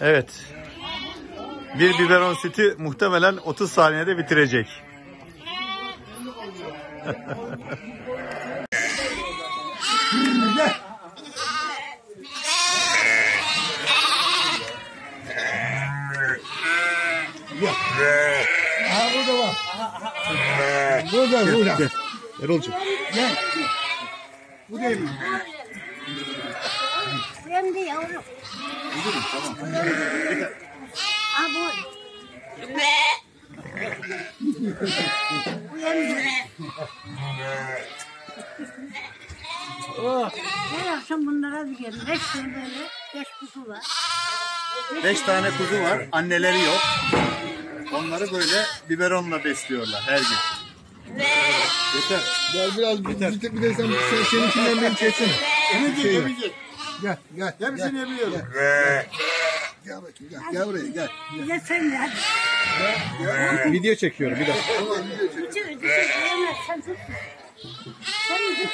Evet. Bir biberon sütü muhtemelen 30 saniyede bitirecek. Aha burada var. Burada burada. Erol'cum. Bu değil mi? Uyan de yavrum. Ha bu. Uyan de. Her akşam bunlara bir gelin. Beş tane böyle beş kutu var. 5 tane kuzu var. Anneleri yok. Onları böyle biberonla besliyorlar her gün. Yeter. Gel biraz bir, bir de sen, sen seninkinden beni çeksene. Emecek emecek. Gel gel. Hepsini gel. emiyorum. Gel bakayım gel. Gel buraya gel. De sen de hadi. Video çekiyorum bir dakika. Üçü üçü yemez. Sen tut. Sen tut.